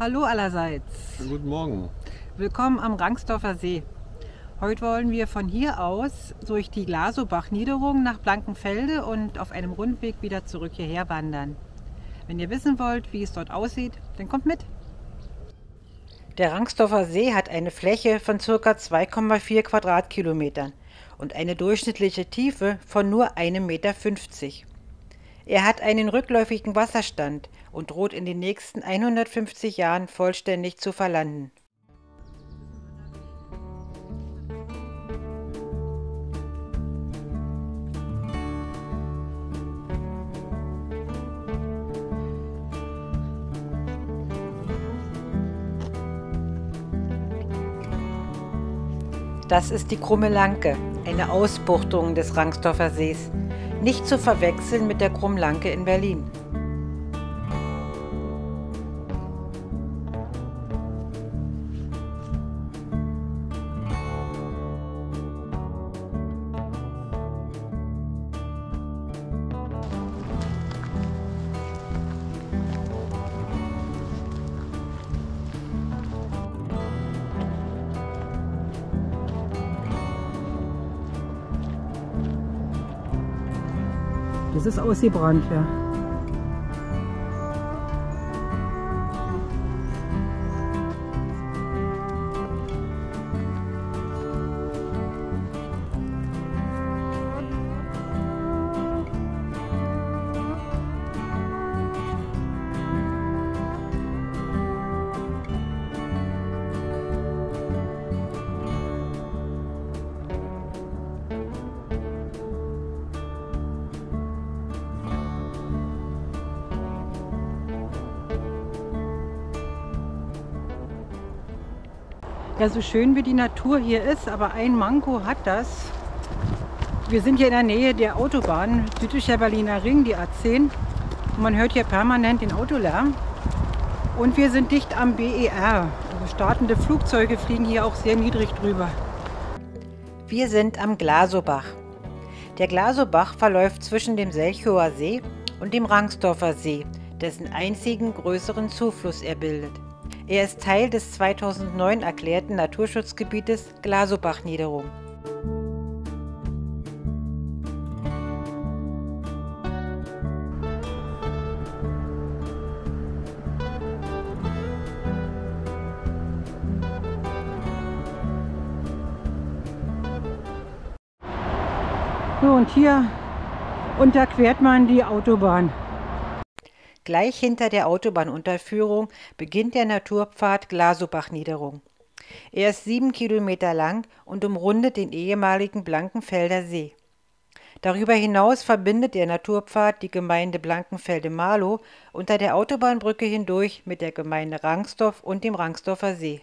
Hallo allerseits. Guten Morgen. Willkommen am Rangsdorfer See. Heute wollen wir von hier aus durch die Glasobach-Niederung nach Blankenfelde und auf einem Rundweg wieder zurück hierher wandern. Wenn ihr wissen wollt, wie es dort aussieht, dann kommt mit. Der Rangsdorfer See hat eine Fläche von ca. 2,4 Quadratkilometern und eine durchschnittliche Tiefe von nur 1,50 Meter. Er hat einen rückläufigen Wasserstand und droht in den nächsten 150 Jahren vollständig zu verlanden. Das ist die Krumme Lanke, eine Ausbuchtung des Rangsdorfer Sees. Nicht zu verwechseln mit der Krummlanke in Berlin. Das ist ausgebrannt, ja. Ja, so schön wie die Natur hier ist, aber ein Manko hat das. Wir sind hier in der Nähe der Autobahn, südlicher Berliner Ring, die A10. Und man hört hier permanent den Autolärm. Und wir sind dicht am BER. Also startende Flugzeuge fliegen hier auch sehr niedrig drüber. Wir sind am Glasobach. Der Glasobach verläuft zwischen dem Selchower See und dem Rangsdorfer See, dessen einzigen größeren Zufluss er bildet. Er ist Teil des 2009 erklärten Naturschutzgebietes Glasobach-Niederung. So, und hier unterquert man die Autobahn. Gleich hinter der Autobahnunterführung beginnt der Naturpfad Glasobach-Niederung. Er ist sieben Kilometer lang und umrundet den ehemaligen Blankenfelder See. Darüber hinaus verbindet der Naturpfad die Gemeinde Blankenfelde-Marlow unter der Autobahnbrücke hindurch mit der Gemeinde Rangsdorf und dem Rangsdorfer See.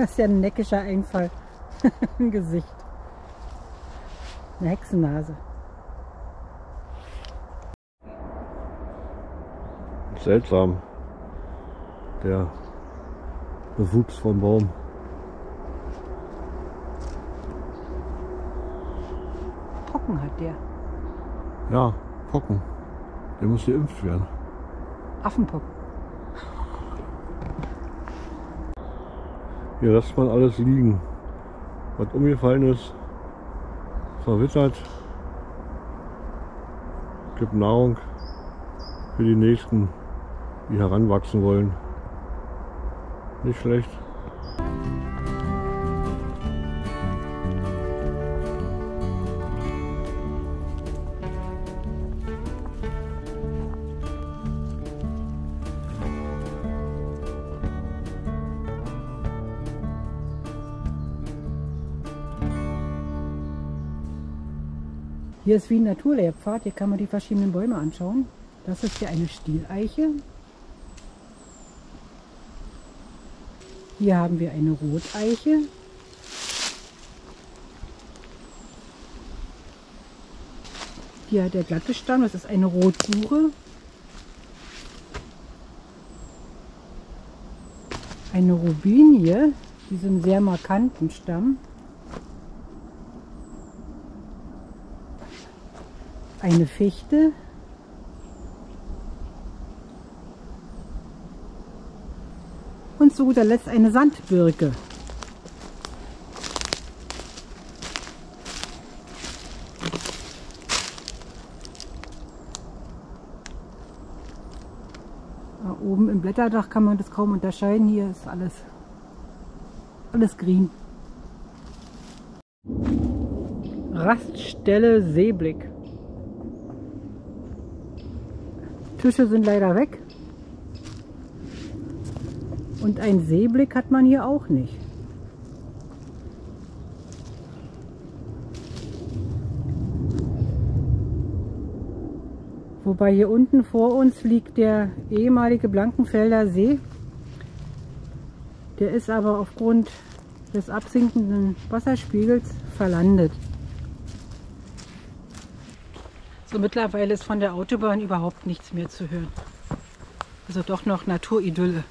Das ist ja ein neckischer Einfall im Gesicht. Eine Hexennase. Seltsam. Der Bewuchs vom Baum. Pocken hat der. Ja, Pocken. Der muss geimpft werden. Affenpocken. Hier lässt man alles liegen. Was umgefallen ist, verwittert. Gibt Nahrung für die Nächsten, die heranwachsen wollen. Nicht schlecht. Hier ist wie ein Naturlehrpfad, hier kann man die verschiedenen Bäume anschauen. Das ist hier eine Stieleiche. Hier haben wir eine Roteiche. Hier der glatte Stamm, das ist eine Rotbuche. Eine Rubinie, diesen sehr markanten Stamm. Eine Fichte. Und zu guter Letzt eine Sandbirke. oben im Blätterdach kann man das kaum unterscheiden. Hier ist alles, alles grün. Raststelle Seeblick. Tische sind leider weg. Und ein Seeblick hat man hier auch nicht. Wobei hier unten vor uns liegt der ehemalige Blankenfelder See. Der ist aber aufgrund des absinkenden Wasserspiegels verlandet. So mittlerweile ist von der Autobahn überhaupt nichts mehr zu hören. Also doch noch Naturidylle.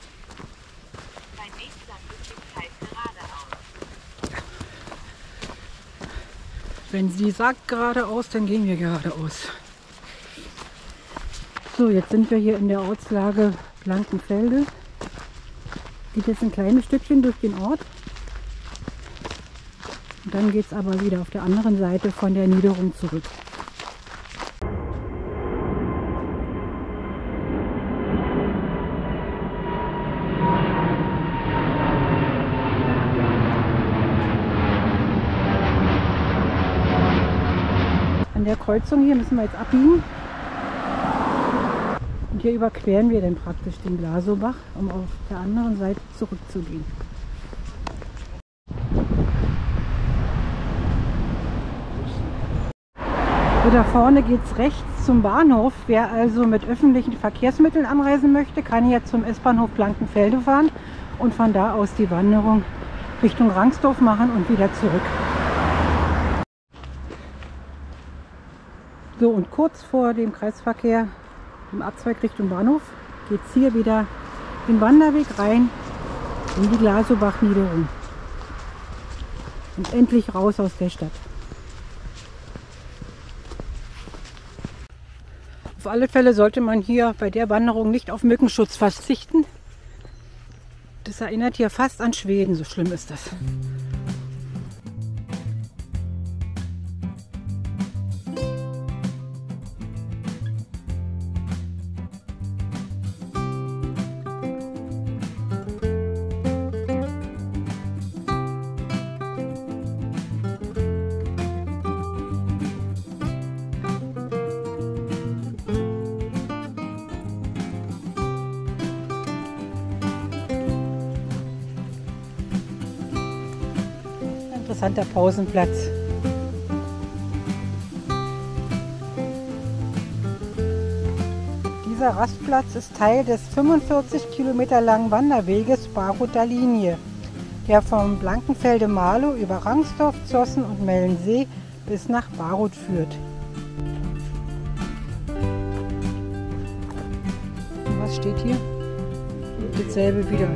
Wenn sie sagt geradeaus, dann gehen wir geradeaus. So, jetzt sind wir hier in der Ortslage Blankenfelde. Geht jetzt ein kleines Stückchen durch den Ort. Und dann geht es aber wieder auf der anderen Seite von der Niederung zurück. An der Kreuzung hier müssen wir jetzt abbiegen. Und hier überqueren wir dann praktisch den Glasobach, um auf der anderen Seite zurückzugehen. So, da vorne geht es rechts zum Bahnhof. Wer also mit öffentlichen Verkehrsmitteln anreisen möchte, kann hier zum S-Bahnhof Blankenfelde fahren und von da aus die Wanderung Richtung Rangsdorf machen und wieder zurück. So, und kurz vor dem Kreisverkehr im Abzweig Richtung Bahnhof geht es hier wieder den Wanderweg rein in die Glasobach-Niederung. Und endlich raus aus der Stadt. Auf alle Fälle sollte man hier bei der Wanderung nicht auf Mückenschutz verzichten. Das erinnert hier fast an Schweden, so schlimm ist das. Interessanter Pausenplatz. Dieser Rastplatz ist Teil des 45 Kilometer langen Wanderweges Baruther Linie, der vom Blankenfelde Marlow über Rangsdorf, Zossen und Mellensee bis nach Barut führt. Was steht hier? Dasselbe wieder.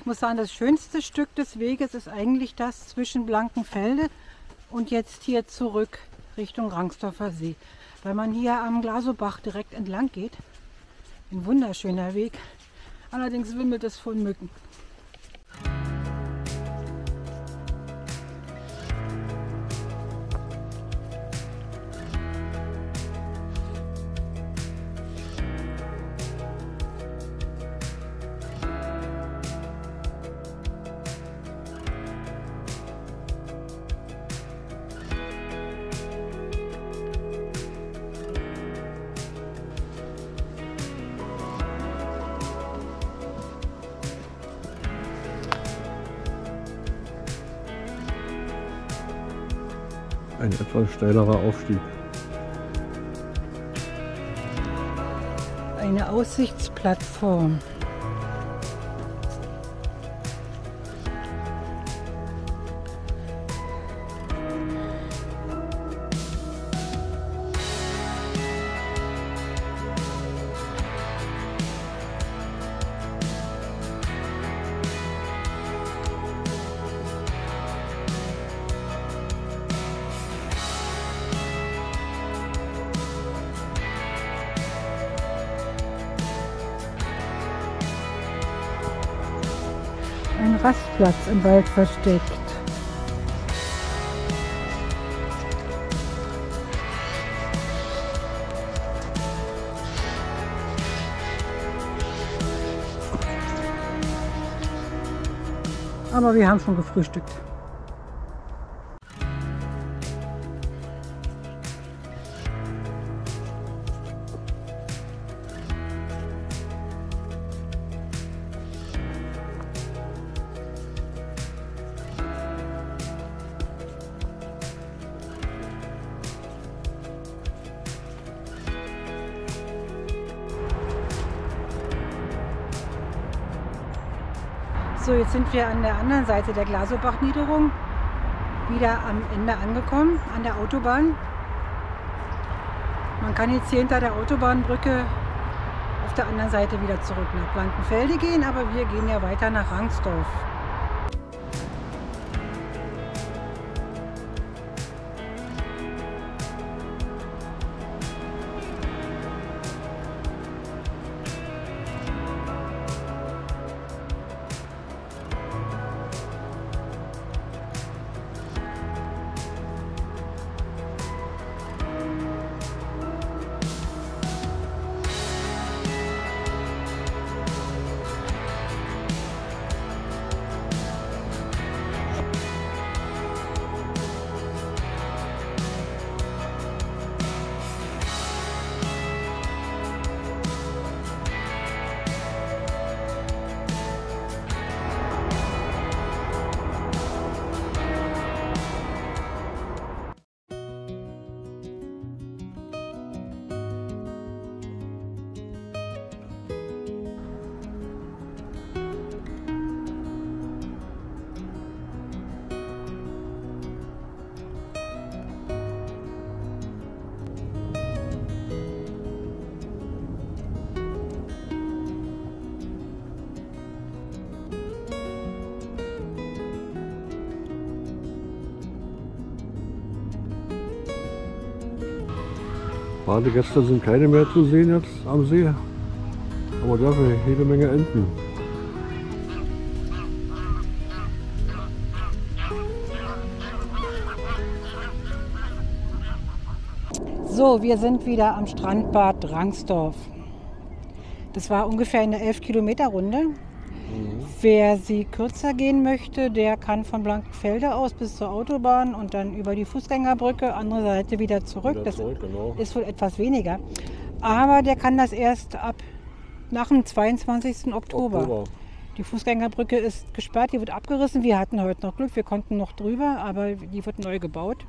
Ich muss sagen, das schönste Stück des Weges ist eigentlich das zwischen Blankenfelde und jetzt hier zurück Richtung Rangsdorfer See. Weil man hier am Glasobach direkt entlang geht. Ein wunderschöner Weg. Allerdings wimmelt es von Mücken. Ein etwas steilerer Aufstieg. Eine Aussichtsplattform. Rastplatz im Wald versteckt. Aber wir haben schon gefrühstückt. Wir an der anderen Seite der Glasobach-Niederung wieder am Ende angekommen, an der Autobahn. Man kann jetzt hier hinter der Autobahnbrücke auf der anderen Seite wieder zurück nach Blankenfelde gehen, aber wir gehen ja weiter nach Rangsdorf. Badegäste sind keine mehr zu sehen jetzt am See. Aber dafür jede Menge Enten. So, wir sind wieder am Strandbad Rangsdorf. Das war ungefähr eine 11 Kilometer Runde. Wer sie kürzer gehen möchte, der kann von Blankenfelde aus bis zur Autobahn und dann über die Fußgängerbrücke, andere Seite wieder zurück. Wieder das zurück, genau. ist wohl etwas weniger. Aber der kann das erst ab nach dem 22. Oktober. Oktober. Die Fußgängerbrücke ist gesperrt, die wird abgerissen. Wir hatten heute noch Glück, wir konnten noch drüber, aber die wird neu gebaut.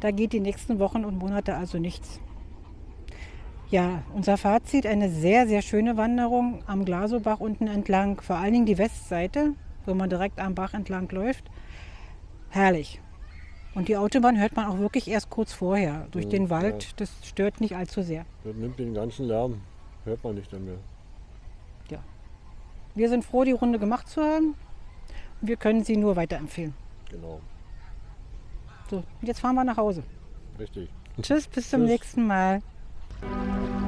Da geht die nächsten Wochen und Monate also nichts. Ja, unser Fazit, eine sehr, sehr schöne Wanderung am Glasobach unten entlang, vor allen Dingen die Westseite, wo man direkt am Bach entlang läuft. Herrlich. Und die Autobahn hört man auch wirklich erst kurz vorher. Durch den Wald, ja. das stört nicht allzu sehr. Das nimmt den ganzen Lärm. Hört man nicht dann mehr. Wir sind froh, die Runde gemacht zu haben. Wir können sie nur weiterempfehlen. Genau. So, jetzt fahren wir nach Hause. Richtig. Tschüss, bis zum Tschüss. nächsten Mal. Thank you.